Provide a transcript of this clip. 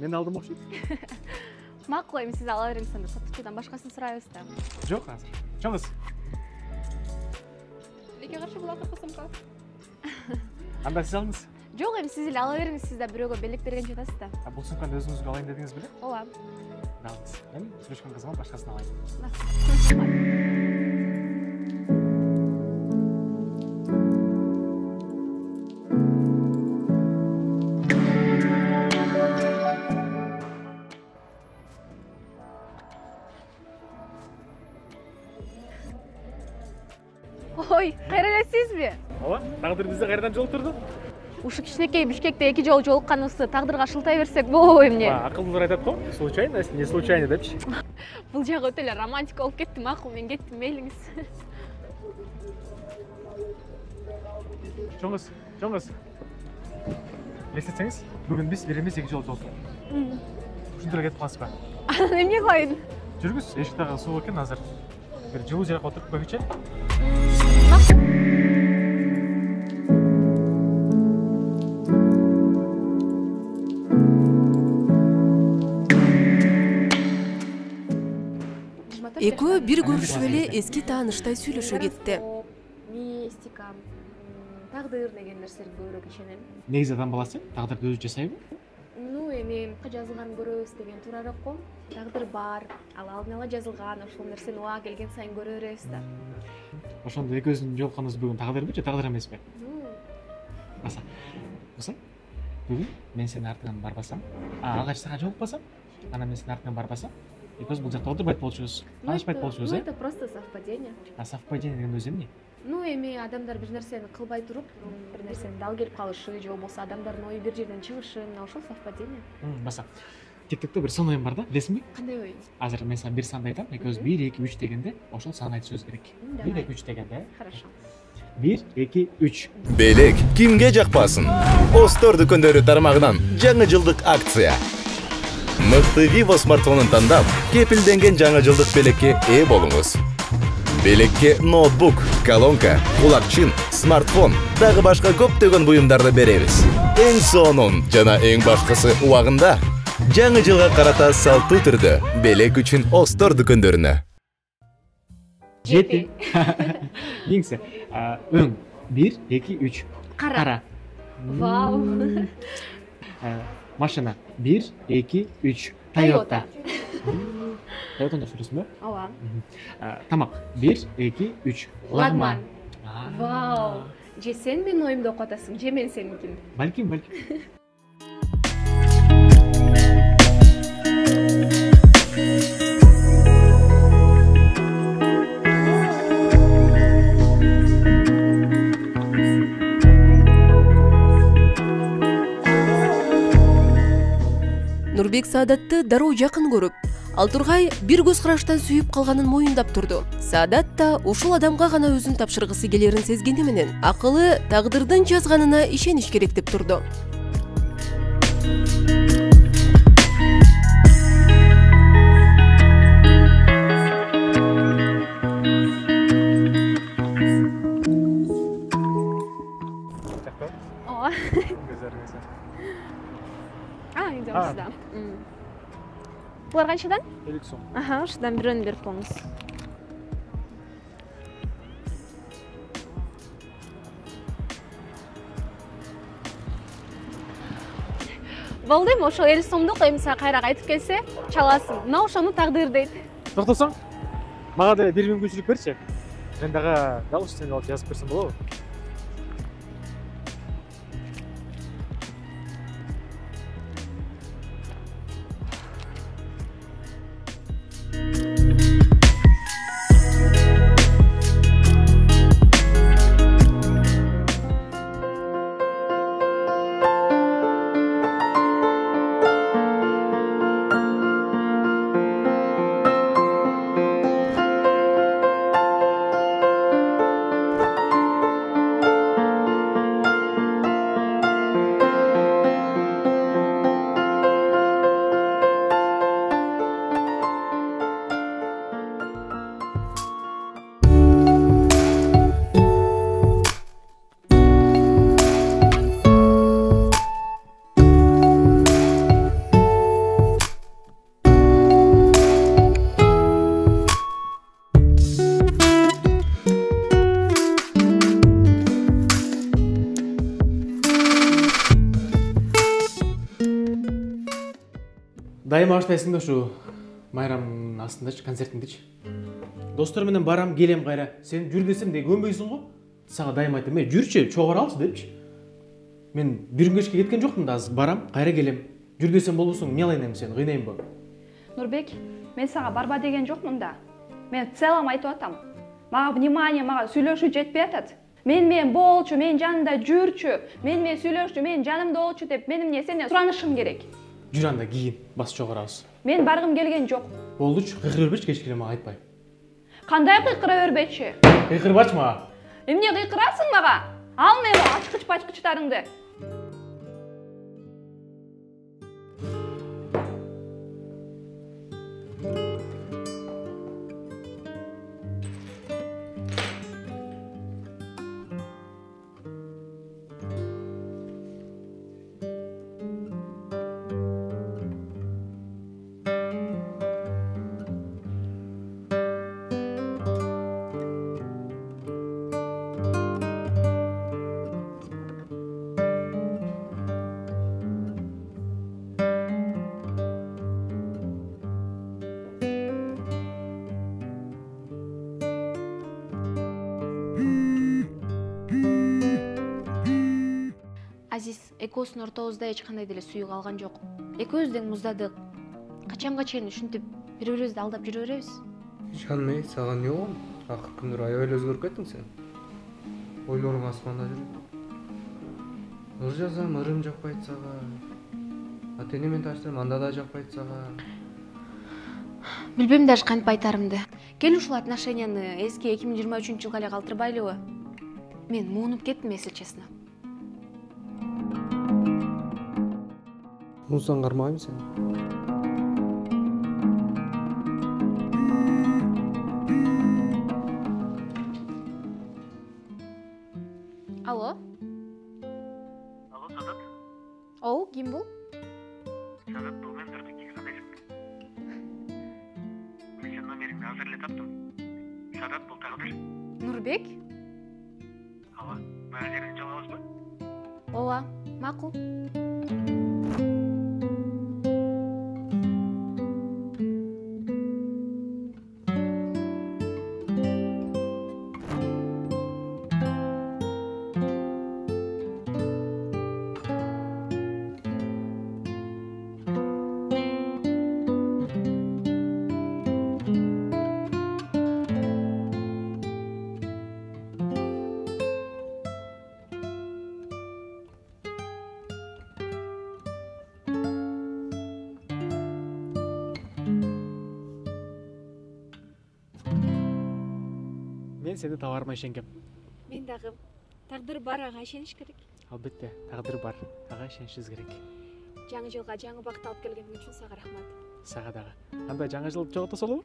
мен алдым окшойт макул эми сиз ала бериңиз анда сатуучудан башкасын сурайбыз да жок азыр чоң кыз элекке каршы бул акыркы сумка анда сиз алыңыз жок эми сиз эле ала бериңиз сиз да бирөөгө белек бергенче атасыз да А бул сумканы өзүңүзгө алайын дедиңиз беле ооба алыңыз мен сүйлөшкөн кызыма башкасын алайын. кайрадан жолуктурду ушу кичинекей бишкекте эки жолу жолукканыбызды тагдырга шылтай берсек болобу эмне. Акылдуулар айтат го? Случайно не случайно депчи бул жагы өтө эле романтика болуп кетти макул мен кеттим мейлиңиз. Чоң кыз чоң кыз элестетсеңиз бүгүн биз бир эмес эки жолу жолуктук. Ушинтип эле кетип каласызбы анан эмне кылайын жүрүңүз эшик дагы суук экен азыр. Бир жылуу жакка отуруп коелучу экөө бир көрүшүп эле. эски тааныштай сүйлөшө кетти. мистика тагдыр деген нерселерге көбүрөөк ишенем. Негизи адам баласы тагдырды өзү жасайбы? Ну эми жазылганын көрөбүз деген туура элек го. Тагдыр бар ал алдын ала жазылган ошол нерсени убага келген сайын көрө беребиз да. Ошондо экөөбүздүн жолукканыбыз бүгүн тагдырбы же тагдыр эмеспи Ну, баса. Кызым бүгүн мен сенин артыңан барбасам а алгач сага жолукпасам анан мен сенин артыңан барбасам экөөбүз бул жакта отурбайт болчубуз ну, таанышпайт это- болчубуз ну, э это просто совпадение. А совпадение деген өзү эмне ну эми адамдар бир нерсени кылбай туруп бир нерсени дал келип калышы же болбосо адамдардын ою бир жерден чыгышы мына ошол совпадение. Баса. Тик токто бир сон оюм бар да? Билесиңби кандай ой азыр мен сага бир санды айтам экөөбүз бир эки үч дегенде ошол саны айтышыбыз керек. Бир эки үч дегенде. Хорошо. Бир эки үч. Белек кимге жакпасын? Остор дүкөндөрү тармагынан жаңы жылдык акция. Мыкты vivo смартфонун тандап кепилденген жаңы жылдык белекке ээ болуңуз белекке ноутбук колонка кулакчын смартфон дагы башка көптөгөн буюмдарды беребиз эң сонун жана эң башкысы убагында жаңы жылга карата салттуу түрдө белек үчүн остор дүкөндөрүнө жети а, өң бир эки үч кара кара Вау. Машина. Бир эки үч. Toyota. тойота. Тойотаны жакшы көрөсүңбү ооба. А, тамак. Бир эки үч. Лагман. Вау. Же сен менин оюмду окуп атасың же мен сеникин? Балким балким. Нурбек саадатты дароо жакын көрүп ал тургай бир көз караштан сүйүп калганын моюндап турду. Саадат да ушул адамга гана өзүн тапшыргысы келерин сезгени менен акылы тагдырдын жазганына ишениш керек деп турду. Жакпайбы ооба а эң жакшысы да М. булар канчадан элүү сом аха ушудан бирөөнү берип коюңуз болду эми ошол элүү сомдук эми сага кайра кайтып келсе чаласың. Мына ошону тагдыр дейт. Токтосоң мага деле бир мүмкүнчүлүк берчи. Мен дагы галочканы алып жазып берсем болобу? Дайыма баштайсың да ушу майрамдын астындачы концертиңдичи достор менен барам келем кайра сен жүр десем деги көнбөйсүң го сага дайыма айтам эй жүрчү алчы депчи мен бир күн кечке кеткен жокмун да азыр барам кайра келем. Жүр десем болбосоң эмне кылайын эми сени кыйнайынбы нурбек мен сага барба деген жокмун да. Мен в целом айтып атам. Мага внимание мага сүйлөшүү жетпей атат мен менен болчу менин жанымда жүрчү. Мен менен сүйлөшчү менин жанымда болчу деп мен эмне сенден суранышым керек? Жүр анда кийин бас чогурабыз мен баргым келген жок болдучу кыйкыра бербечи кечке эле мага айтпай. Кандай кыйкыра бербечи кыйкырбачы мага эмне кыйкырасың мага ал менин ачкыч бачкычтарыңды экөөбүздүн ортобузда эч кандай деле сүйүү калган жок. Экөөбүз тең муздадык качанга чейин ушинтип бири бирибизди алдап жүрө беребиз. Жаным эй сага эмне болгон акыркы күндөр аябай эле өзгөрүп кеттиң сен. Ойлоруң асманда жүрөт ыр жазам ырым жакпайт сага ата эне менен тааныштырам анда да жакпайт сага билбейм даже кантип айтарымды. Кел ушул отношенияны эски эки миң жыйырма үчүнчү жылга эле калтырбайлыбы. Мен муунуп кеттим если честно муусаң кармагайбы сени алло алло садат оу ким бул садат бул мен кандайсың мен сенин номериңди азыр эле таптым садат бул тагдыр нурбек ооба баягы жерден жалгабызбы ооба макул мен сени табарыма ишенгем мен дагы тагдыр бар ага ишениш керек. Албетте тагдыр бар. Ага ишенишибиз керек. Жаңы жылга жаңы бакыт алып келгениң үчүн сага рахмат. Сага дагы анда жаңы жыл жогото салобу